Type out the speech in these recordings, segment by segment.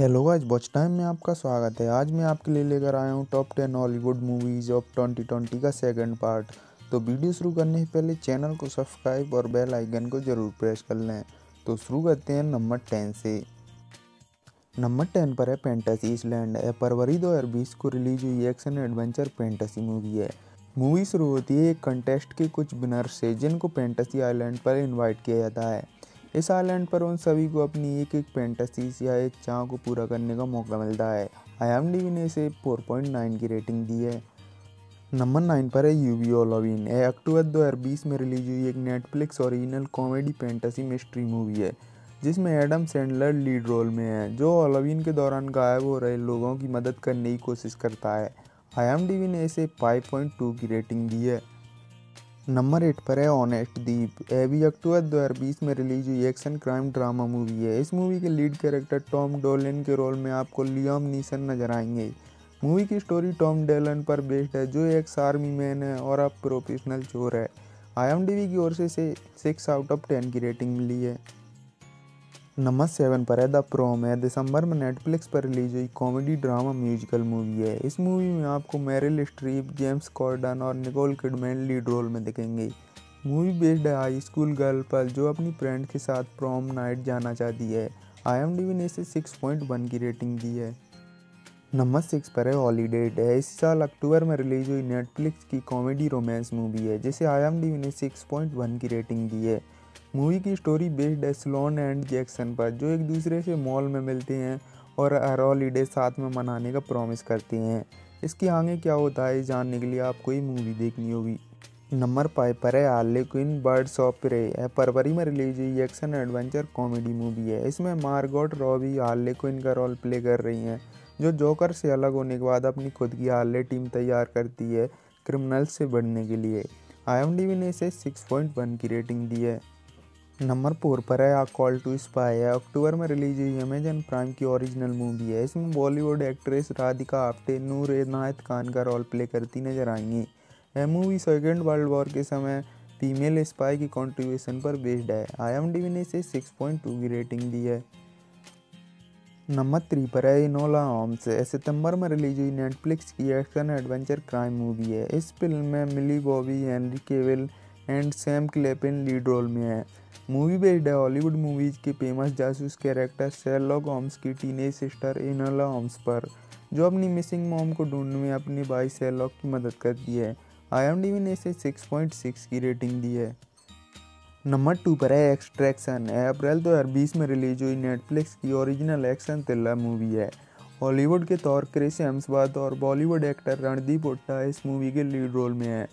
Hello guys watch time में आपका स्वागत है। आज मैं आपके लिए लेकर आया हूँ top ten Hollywood movies of 2020 का सेकंड पार्ट। तो वीडियो शुरू करने से पहले चैनल को सब्सक्राइब और बेल आइकन को ज़रूर प्रेस कर लें। तो शुरू करते हैं नंबर टेन से। नंबर टेन पर है पेंटासी इसलैंड फरवरी दो हज़ार बीस को रिलीज़ हुई एक्शन एडवेंचर पेंटासी मूवी है। मूवी शुरू होती है एक कंटेस्ट के कुछ विनर से, जिनको पेंटासी आइलैंड पर इन्वाइट किया जाता है। इस आइलैंड पर उन सभी को अपनी एक एक पेंटासीज या एक चाह को पूरा करने का मौका मिलता है। आई ने इसे 4.9 की रेटिंग दी है। नंबर नाइन पर है यूवी ओलोविन है अक्टूबर 2020 में रिलीज़ हुई एक Netflix original comedy fantasy mystery movie है, जिसमें एडम सैंडलर लीड रोल में है, जो ओलोविन के दौरान गायब हो रहे लोगों की मदद करने की कोशिश करता है। आई ने इसे 5.2 की रेटिंग दी है। नंबर एट पर है ऑनेस्ट दीप। ए भी अक्टूबर 2020 में रिलीज़ हुई एक्शन क्राइम ड्रामा मूवी है। इस मूवी के लीड कैरेक्टर टॉम डोलिन के रोल में आपको लियाम नीसन नज़र आएँगे। मूवी की स्टोरी टॉम डेलन पर बेस्ड है, जो एक आर्मी मैन है और अब प्रोफेशनल चोर है। आई की ओर से सिक्स आउट ऑफ़ टेन की रेटिंग मिली है। नंबर सेवन पर है, द प्रोम है। दिसंबर में नेटफ्लिक्स पर रिलीज़ हुई कॉमेडी ड्रामा म्यूजिकल मूवी है। इस मूवी में आपको मेरिल स्ट्रीप, जेम्स कॉर्डन और निकोल किडमैन लीड रोल में दिखेंगे। मूवी बेस्ड है हाई स्कूल गर्ल पर, जो अपनी फ्रेंड के साथ प्रोम नाइट जाना चाहती है। आई ने इसे सिक्स पॉइंट वन की रेटिंग दी है। नंबर सिक्स पर है हॉलीडेट है। इस साल अक्टूबर में रिलीज़ हुई नेटफ्लिक्स की कॉमेडी रोमांस मूवी है, जिसे आई ने सिक्स पॉइंट वन की रेटिंग दी है। मूवी की स्टोरी बेस्ड है स्लोन एंड जैक्सन पर, जो एक दूसरे से मॉल में मिलते हैं और हर हॉलीडे साथ में मनाने का प्रॉमिस करते हैं। इसके आगे क्या होता है, जानने के लिए आपको ये मूवी देखनी होगी। नंबर फाइव पर है Harley Quinn Birds of Prey है फरवरी में रिलीज़ हुई एक्शन एडवेंचर कॉमेडी मूवी है। इसमें मार्गोट रॉबी आर्ले क्विन का रोल प्ले कर रही हैं, जो जोकर से अलग होने के बाद अपनी खुद की आर्ले टीम तैयार करती है क्रिमिनल्स से बढ़ने के लिए। आई ने इसे सिक्स पॉइंट वन की रेटिंग दी है। नंबर फोर पर है कॉल टू स्पाई है। अक्टूबर में रिलीज़ हुई अमेजन प्राइम की ओरिजिनल मूवी है। इसमें बॉलीवुड एक्ट्रेस राधिका आप्टे, नूर एनायत खान का रोल प्ले करती नज़र आएँगी। यह मूवी सेकेंड वर्ल्ड वॉर के समय फीमेल स्पाई की कॉन्ट्रीब्यूशन पर बेस्ड है। आई ने इसे सिक्स पॉइंट टू की रेटिंग दी है। नंबर थ्री पर है इनोला होम्स सितंबर में रिलीज़ हुई नेटफ्लिक्स की एक्शन एडवेंचर क्राइम मूवी है। इस फ़िल्म में Millie Bobby Henry Cavill and Sam Claflin lead role में है। मूवी बेस्ड है। हॉलीवुड मूवीज़ के फ़ेमस जासूस कैरेक्टर शेरलॉक होम्स की टीनेज सिस्टर इनला होम्स पर, जो अपनी मिसिंग मॉम को ढूँढने में अपनी भाई शेरलॉक की मदद करती है। आई ने इसे 6.6 की रेटिंग दी है। नंबर टू पर है एक्सट्रैक्शन है अप्रैल 2020 में रिलीज़ हुई नेटफ्लिक्स की ओरिजिनल एक्शन थ्रिलर मूवी है। हॉलीवुड के तौर क्रिस हेम्सवर्थ और बॉलीवुड एक्टर रणदीप हुड्डा इस मूवी के लीड रोल में है।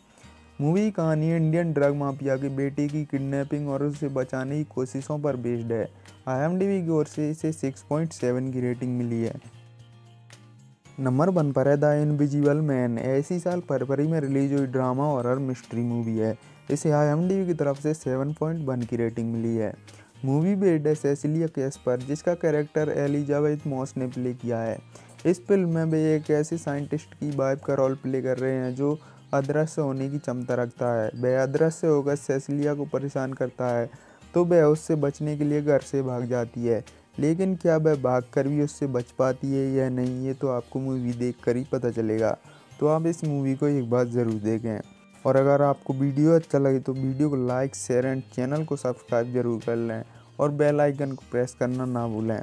मूवी की कहानी इंडियन ड्रग माफिया के बेटे की किडनैपिंग और उसे बचाने की कोशिशों पर बेस्ड है। आई की ओर से इसे 6.7 की रेटिंग मिली है। नंबर वन पर है द इनविजिबल मैन। ऐसी साल फरवरी में रिलीज़ हुई ड्रामा और मिस्ट्री मूवी है। इसे आई की तरफ़ से 7.1 की रेटिंग मिली है। मूवी बेस्ड है सेसिलिया केस पर, जिसका कैरेक्टर एलिजाबेथ मॉस ने प्ले किया है। इस फ़िल्म में वे एक ऐसे साइंटिस्ट की वाइफ का रोल प्ले कर रहे हैं जो अदृश्य होने की क्षमता रखता है। वह अदृश्य होकर सेसिलिया को परेशान करता है तो वह उससे बचने के लिए घर से भाग जाती है। लेकिन क्या वह भाग कर भी उससे बच पाती है या नहीं, ये तो आपको मूवी देख कर ही पता चलेगा। तो आप इस मूवी को एक बार ज़रूर देखें। और अगर आपको वीडियो अच्छा लगे तो वीडियो को लाइक शेयर एंड चैनल को सब्सक्राइब ज़रूर कर लें। और बेल आइकन को प्रेस करना ना भूलें।